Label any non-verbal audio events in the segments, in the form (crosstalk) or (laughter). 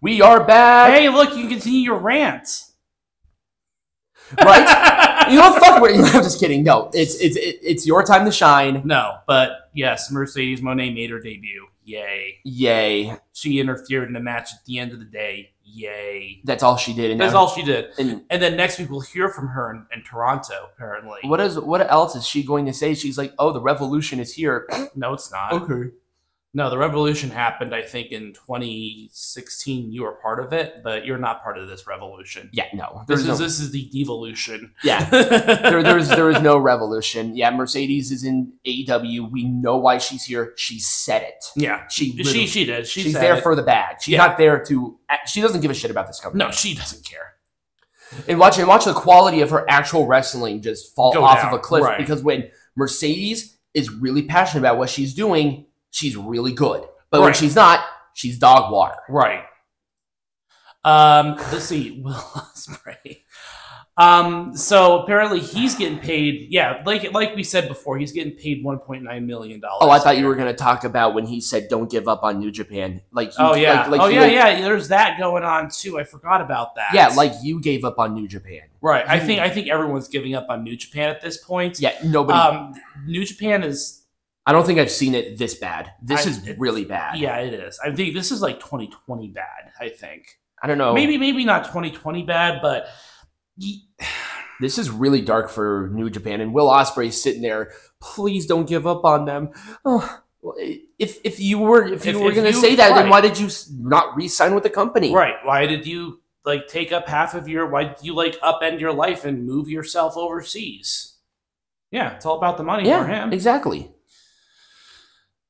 We are back, Hey, look, you can continue your rant. right? (laughs) you know what? Fuck. what- I'm just kidding. No, it's it's it, it's your time to shine. No, but yes, Mercedes Mone made her debut. Yay. Yay! She interfered in the match at the end of the day. Yay. That's all she did. And That's now- all she did. And And then next week we'll hear from her in, in Toronto, apparently. what is what else is she going to say? She's like, "Oh, the revolution is here." No, it's not. okay. No, the revolution happened, I think, in 2016. You were part of it, but you're not part of this revolution. Yeah. No. This is no, this is the devolution. yeah. (laughs) there, there's there is no revolution. Yeah, Mercedes is in AEW. We know why she's here. She said it. yeah. She She she did. She she's there it. for the bag. She's Yeah. not there to. She doesn't give a shit about this company. No, she doesn't care. And watch and watch the quality of her actual wrestling just fall Go off down, of a cliff right. because when Mercedes is really passionate about what she's doing, she's really good. But when she's not, she's dog water. Right. Um, let's see. (laughs) Will Ospreay. Um, so apparently he's getting paid. Yeah, like like we said before, he's getting paid one point nine million dollars. Oh, I thought you were going to talk about when he said, "Don't give up on New Japan." Like, you- Oh yeah. like, like oh yeah, like- yeah. There's that going on too. I forgot about that. yeah. Like you gave up on New Japan. right. I think I think everyone's giving up on New Japan at this point. Yeah, nobody. Um, New Japan is I don't think I've seen it this bad. This I- is really bad. yeah, it is. I think this is like 2020 bad. I think I don't know. maybe maybe not 2020 bad, but. (sighs) this is really dark for New Japan, and Will Ospreay sitting there. Please don't give up on them. Oh, if if you were if you If- were going to say that, then why did you not re-sign with the company? Right. Why did you like take up half of your why did you like upend your life and move yourself overseas? Yeah, it's all about the money for him. exactly.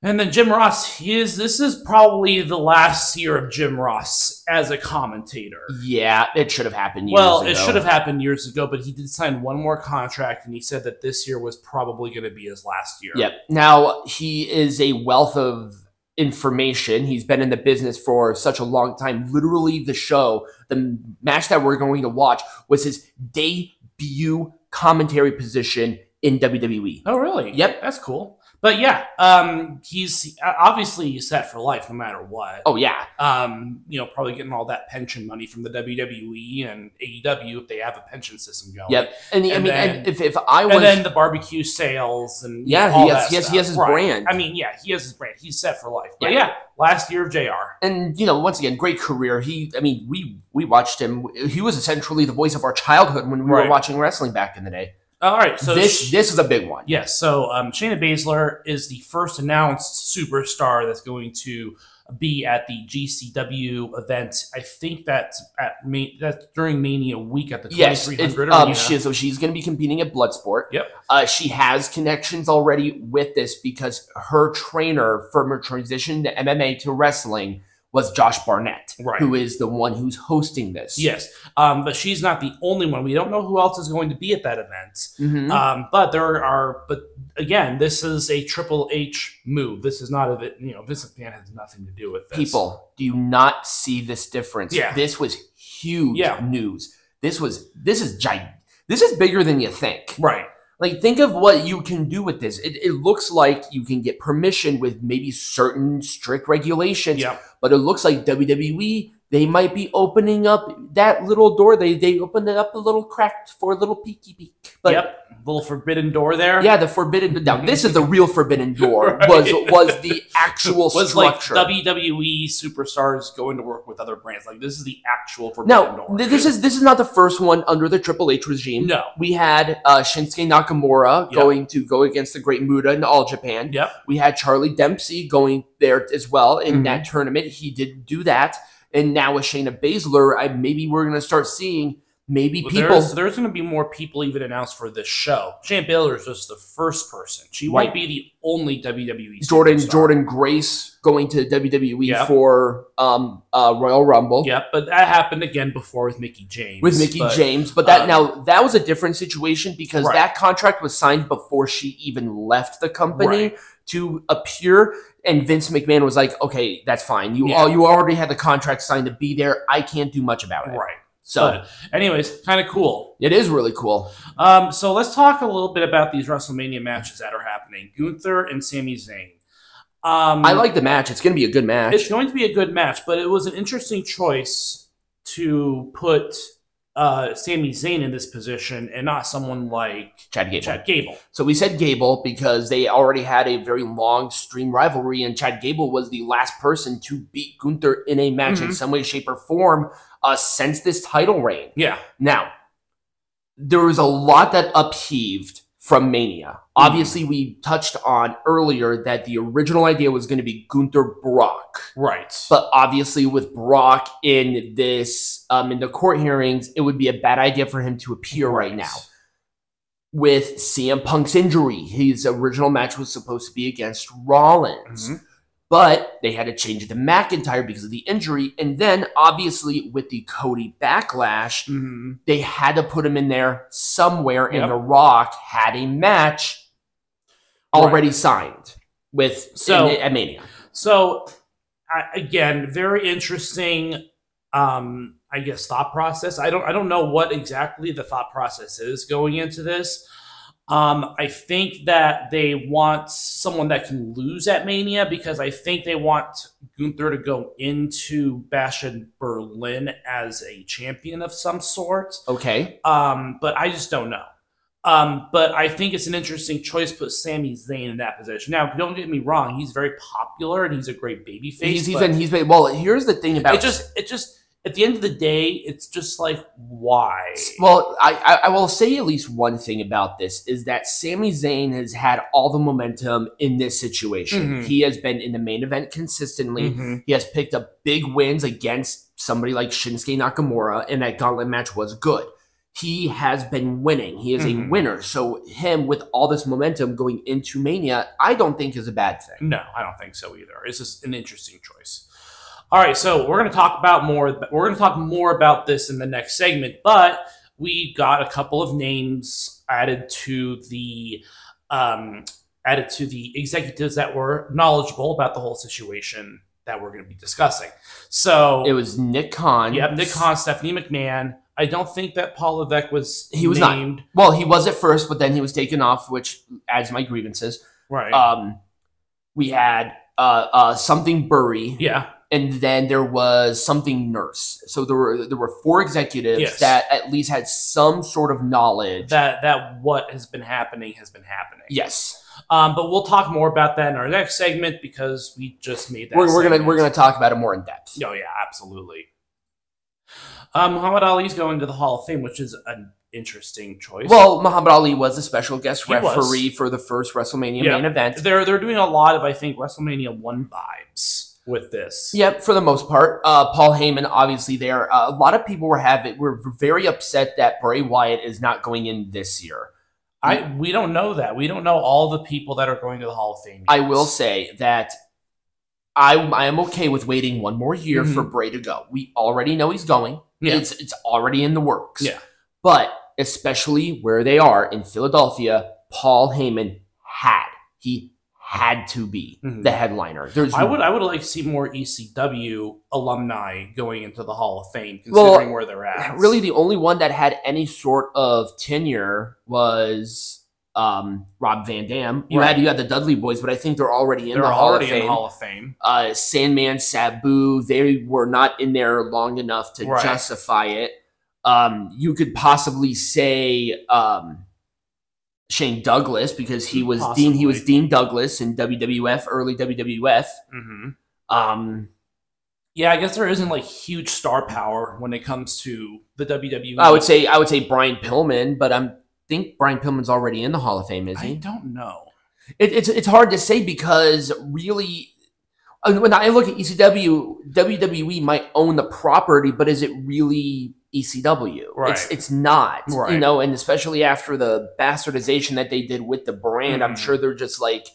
And then Jim Ross, he is this is probably the last year of Jim Ross as a commentator. Yeah, it should have happened. Years Well, it ago. should have happened years ago, but he did sign one more contract and he said that this year was probably going to be his last year. Yep. Now he is a wealth of information. He's been in the business for such a long time. Literally, the show, the match that we're going to watch, was his debut commentary position in. WWE. Oh, really? Yep. That's cool. But yeah, um, he's obviously he's set for life no matter what. Oh yeah, um, you know, probably getting all that pension money from the WWE and AEW if they have a pension system going. yep. And, I And mean, then- and if if I was And then the barbecue sales and Yeah, all he has- that he has- he has his Right. brand. I mean, yeah, he has his brand. He's set for life. But Yeah. yeah, last year of JR. and you know once again great career he i mean we we watched him he was essentially the voice of our childhood when we were watching wrestling back in the day All right, so this this is a big one yes, so um, Shayna Baszler is the first announced superstar that's going to be at the GCW event. I think that's at Ma- that's during Mania week at the yes twenty three it's, um, arena. she, so she's going to be competing at bloodsport Yep. uh, she has connections already with this because her trainer from her transition to mma to wrestling was josh barnett Right. who is the one who's hosting this Yes, um, but she's not the only one. We don't know who else is going to be at that event. Mhm. Um, but there are, but again, this is a Triple H move. This is not a, you know, Vince McMahon has nothing to do with this. people do you not see this difference Yeah. this was huge Yeah. news this was this is giant this is bigger than you think right? Like think of what you can do with this. It, it looks like you can get permission with maybe certain strict regulations but it looks like wwe they might be opening up that little door they they opened it up a little crack for a little peeky peek but yep. Little forbidden door there. yeah the forbidden now (laughs) this is the real forbidden door Right. was was the actual (laughs) was like structure WWE superstars going to work with other brands. Like this is the actual forbidden Now, door. th- this is this is not the first one under the Triple H regime. no. We had uh, Shinsuke Nakamura Yep. going to go against the Great Muta in All Japan. Yep. We had Charlie Dempsey going there as well in Mhm. that tournament. He didn't do that, and now with Shayna Baszler, I, maybe we're going to start seeing maybe Well, people. There's, there's going to be more people even announced for this show. Shayna Baszler is just the first person. She Right. won't be the only WWE Jordynne superstar. Jordynne Grace going to WWE Yep. for um, uh, Royal Rumble. Yep, but that happened again before with Mickie James. with Mickie but- James. But that um, now that was a different situation because Right. that contract was signed before she even left the company Right. to appear. And Vince McMahon was like, "Okay, that's fine. You Yeah. all you already had the contract signed to be there. I can't do much about it." Right. So anyways, kind of cool. it is really cool. Um, so let's talk a little bit about these WrestleMania matches that are happening. Gunther and Sami Zayn. Um, I like the match. It's going to be a good match. It's going to be a good match, but it was an interesting choice to put uh, Sami Zayn in this position and not someone like Chad Gable. Chad Gable. So we said Gable because they already had a very long stream rivalry, and Chad Gable was the last person to beat Gunther in a match in Mhm. some way, shape, or form uh, since this title reign. Yeah, Now, there was a lot that upheaved from Mania. Obviously, we touched on earlier that the original idea was going to be Gunther Brock. right. But obviously, with Brock in this, um, in the court hearings, it would be a bad idea for him to appear right now. With CM Punk's injury, his original match was supposed to be against Rollins, Mhm. But they had to change it to McIntyre because of the injury. And then, obviously, with the Cody backlash, Mhm. they had to put him in there somewhere, and The Rock had a match already signed with So- at Mania. So I again, very interesting. Um, I guess thought process. I don't. I don't know what exactly the thought process is going into this. Um, I think that they want someone that can lose at Mania because I think they want Gunther to go into Bash in Berlin as a champion of some sort. Okay. Um, but I just don't know. Um, but I think it's an interesting choice to put Sami Zayn in that position. Now, don't get me wrong; he's very popular and he's a great babyface. He's, been he's been well. Here's the thing about it just it just at the end of the day, it's just like why? well, I, I will say at least one thing about this is that Sami Zayn has had all the momentum in this situation. Mhm. He has been in the main event consistently. Mhm. He has picked up big wins against somebody like Shinsuke Nakamura, and that gauntlet match was good. He has been winning. He is Mhm. a winner. So him with all this momentum going into Mania, I don't think is a bad thing. No, I don't think so either. It's just an interesting choice. All right, so we're going to talk about more. We're going to talk more about this in the next segment, but we got a couple of names added to the um, added to the executives that were knowledgeable about the whole situation that we're going to be discussing. So It was Nick Khan. yeah, Nick Khan, Stephanie McMahon. I don't think that Paul Levesque was He was not. named. Well, he was at first, but then he was taken off, which adds my grievances. Right. Um, we had uh, uh, something Burry, yeah. And then there was something Nurse. So there were there were four executives Yes. that at least had some sort of knowledge. That that what has been happening has been happening. yes, Um, but we'll talk more about that in our next segment because we just made that. we're, we're gonna we're gonna talk about it more in depth. Oh yeah, absolutely. Um, Muhammad Ali's going to the Hall of Fame, which is an interesting choice. Well, Muhammad Ali was a special guest He was. referee for the first WrestleMania main event. they're they're doing a lot of I think WrestleMania one vibes with this. Yep, for the most part. Uh, Paul Heyman, obviously, there. Uh, a lot of people were having were very upset that Bray Wyatt is not going in this year. I we don't know that. We don't know all the people that are going to the Hall of Fame. I will say that I I am okay with waiting one more year Mhm. for Bray to go. We already know he's going. Yeah. It's it's already in the works. Yeah. But especially where they are in Philadelphia, Paul Heyman had he had to be Mhm. the headliner. There's I would I would like to see more ECW alumni going into the Hall of Fame, Well, considering where they're at. really the only one that had any sort of tenure was um, Rob Van Dam. You Right. had you had the Dudley Boyz, but I think they're already in they're the Hall already of in Fame. the Hall of Fame. uh, Sandman, Sabu, they were not in there long enough to Right. justify it. Um, you could possibly say um, Shane Douglas because he was Dean. He was Dean Douglas in WWF, early WWF. hmm Um, Yeah, I guess there isn't like huge star power when it comes to the WWE. I would say I would say Brian Pillman, but I think Brian Pillman's already in the Hall of Fame, is I he? I don't know. It, it's it's hard to say because really, uh, when I look at ECW, WWE might own the property, but is it really ECW? Right. It's it's not. You know, and especially after the bastardization that they did with the brand, I'm Mhm. sure they're just like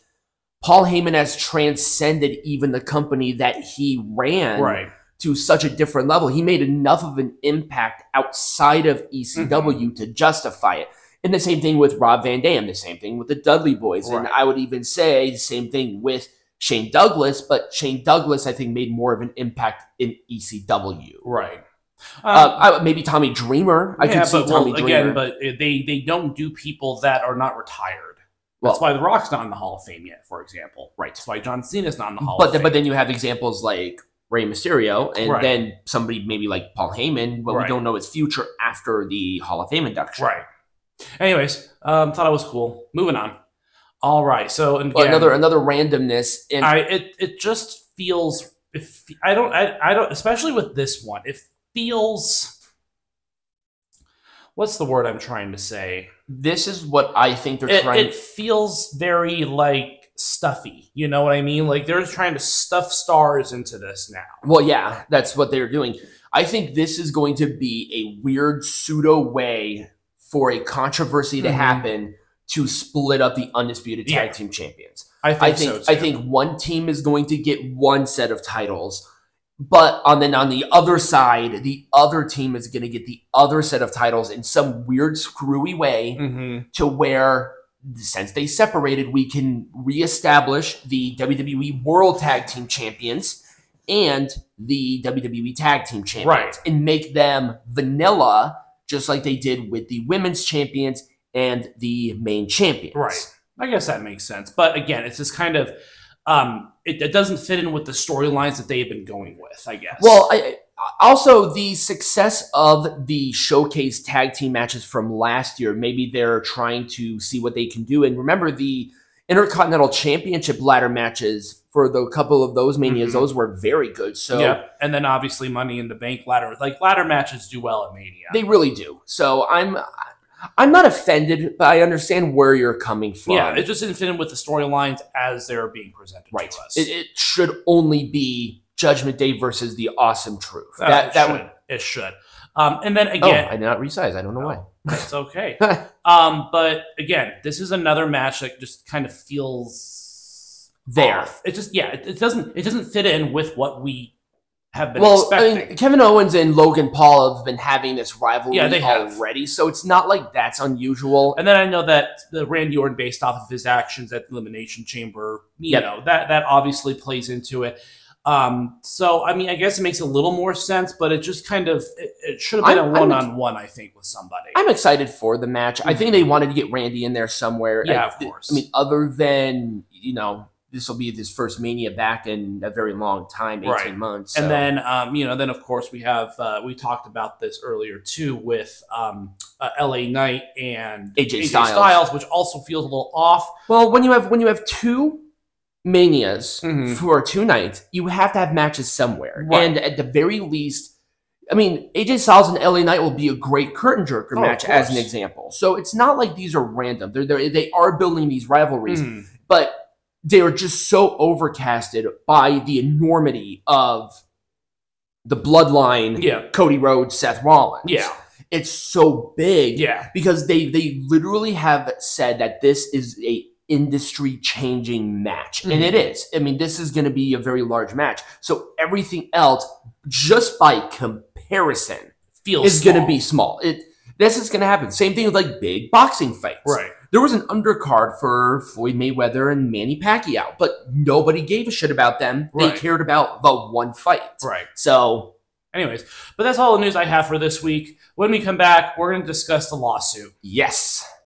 Paul Heyman has transcended even the company that he ran Right. to such a different level. He made enough of an impact outside of ECW Mm-hmm. to justify it. And the same thing with Rob Van Dam, the same thing with the Dudley Boyz. And I would even say the same thing with Shane Douglas, but Shane Douglas, I think, made more of an impact in ECW. Right. Uh, I, maybe Tommy Dreamer. I yeah, could see but well, Tommy Dreamer. again, but they they don't do people that are not retired. That's Well- why The Rock's not in the Hall of Fame yet, for example. Right. That's why John Cena's not in the Hall But of Fame. but then you have examples like Rey Mysterio, and Right. then somebody maybe like Paul Heyman, but Right. we don't know his future after the Hall of Fame induction. right. Anyways, um, thought it was cool. Moving on. All right. So and Well, another another randomness, and I it it just feels if I don't I, I don't especially with this one it feels what's the word I'm trying to say this is what I think they're it, trying. it feels very like stuffy you know what I mean like they're trying to stuff stars into this now Well, yeah, that's what they're doing. I think this is going to be a weird pseudo way for a controversy to Mhm. happen to split up the undisputed tag Yeah. team champions. I think I think so. I think one team is going to get one set of titles, but on then on the other side, the other team is going to get the other set of titles in some weird screwy way Mhm. to where since they separated, we can reestablish the WWE World Tag Team Champions and the WWE Tag Team Champions Right. and make them vanilla, just like they did with the Women's Champions and the main champions. Right. I guess that makes sense. But again, it's this kind of um, it, it doesn't fit in with the storylines that they've been going with. I guess. Well, I, also the success of the showcase tag team matches from last year, maybe they're trying to see what they can do. And remember the Intercontinental Championship ladder matches for the couple of those manias; Mhm. those were very good. So yeah, and then obviously Money in the Bank ladder, like ladder matches do well at Mania. they really do. So I'm, I'm not offended, but I understand where you're coming from. yeah, it just didn't fit in with the storylines as they're being presented right. to us. It, it should only be Judgment Day versus the Awesome Truth. Uh, that it that should. would. it should. Um, and then Oh, again, I did not resize. I don't know why. It's okay. (laughs) um, but again, this is another match that just kind of feels There. off. It just yeah, it, it doesn't it doesn't fit in with what we have been well, I mean, Kevin Owens and Logan Paul have been having this rivalry Yeah, they have. already, so it's not like that's unusual. and then I know that the Randy Orton, based off of his actions at the Elimination Chamber, you Yep. know that that obviously plays into it. Um, so I mean, I guess it makes a little more sense, but it just kind of it, it should have been I'm- a I'm- one-on-one, I think, with somebody. I'm excited for the match. I think they wanted to get Randy in there somewhere. Mm-hmm. Yeah, of course. I mean, other than you know, this will be his first Mania back in a very long time, eighteen Right. months. And then, um, you know, then of course we have uh, we talked about this earlier too with um, uh, L.A. Knight and AJ Styles. which also feels a little off. well, when you have when you have two manias Mhm. for two nights, you have to have matches somewhere, Right. and at the very least. I mean, AJ Styles and LA Knight will be a great curtain jerker Oh, match as an example. So it's not like these are random. They're, they're they are building these rivalries. Mhm. but they are just so overcasted by the enormity of the bloodline Yeah, Cody Rhodes, Seth Rollins. yeah, It's so big yeah, because they they literally have said that this is a industry changing match and Mhm. it is. I mean this is going to be a very large match. So everything else just by comparison feels is going to be small. It this is going to happen. Same thing with like big boxing fights. right. There was an undercard for Floyd Mayweather and Manny Pacquiao, but nobody gave a shit about them. They cared about the one fight. Right. So, Anyways, but that's all the news I have for this week. When we come back, we're going to discuss the lawsuit. yes.